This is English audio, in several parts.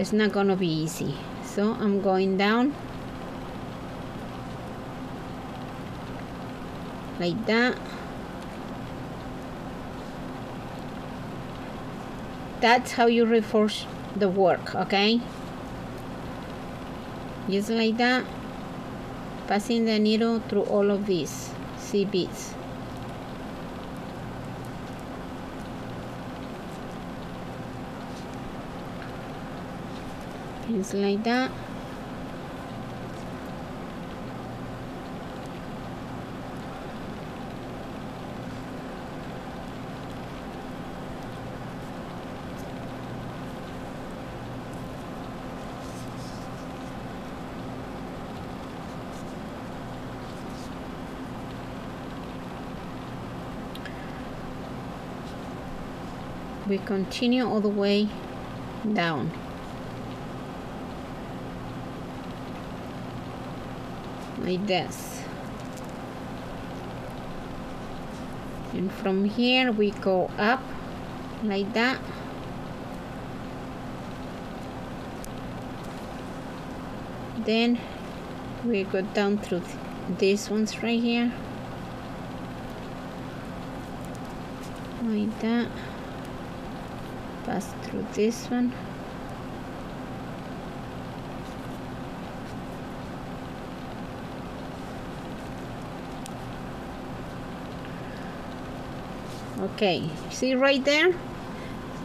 it's not gonna be easy. So I'm going down. Like that. That's how you reinforce the work okay? Just like that. Passing the needle through all of these seed beads just like that. We continue all the way down like this. And from here we go up like that. Then we go down through th these ones right here. Like that. Pass through this one okay see right there?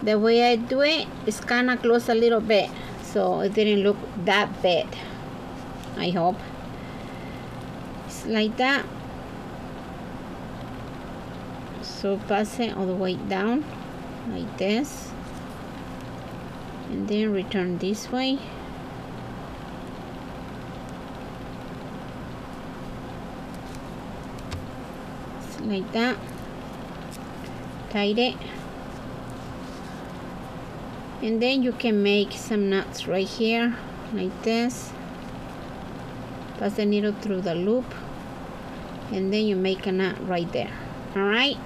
The way I do it is kind of close a little bit so it didn't look that bad I hope. It's like that. So pass it all the way down like this. And then return this way. Like that tight it and then you can make some knots right here like this. Pass the needle through the loop. And then you make a knot right there. All right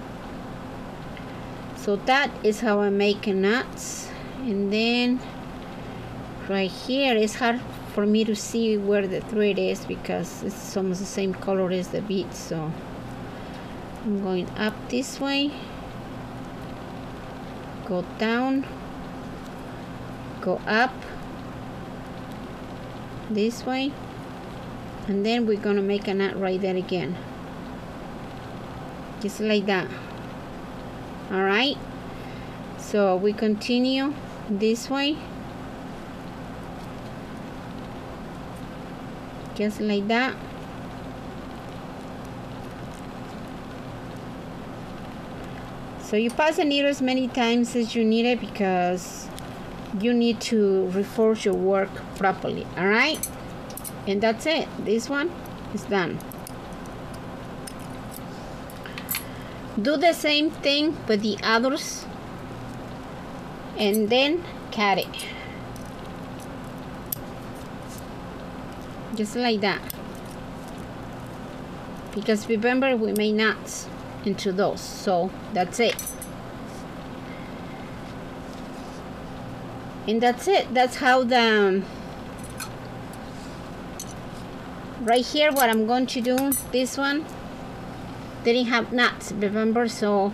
so that is how I make knots and then right here it's hard for me to see where the thread is because it's almost the same color as the bead so I'm going up this way go down go up this way and then we're gonna make a knot right there again. Just like that. All right so we continue this way. Just like that so you pass the needle as many times as you need it because you need to reinforce your work properly all right? And that's it. This one is done. Do the same thing with the others and then cut it. Just like that. Because remember we made knots into those. So that's it. And that's it. That's how the um, right here what I'm going to do this one didn't have knots remember? So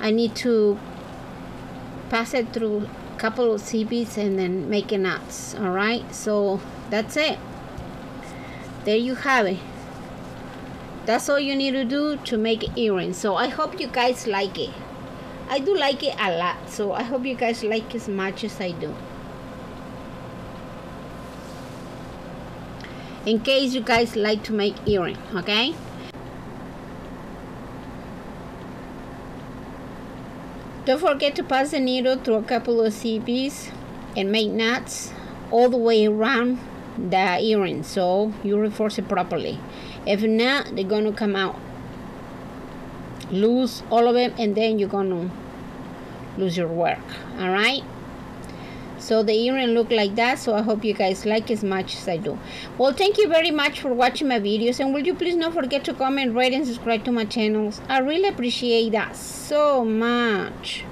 I need to pass it through a couple of seed beads and then make a knots all right? So that's it. There you have it that's all you need to do to make earrings so I hope you guys like it. I do like it a lot so I hope you guys like as much as I do. In case you guys like to make earring okay? Don't forget to pass the needle through a couple of seed beads and make knots all the way around the earring so you reinforce it properly if not they're gonna come out. Lose all of it and then you're gonna lose your work all right so the earring look like that so i hope you guys like as much as i do. Well thank you very much for watching my videos and will you please not forget to comment rate and subscribe to my channels. I really appreciate that so much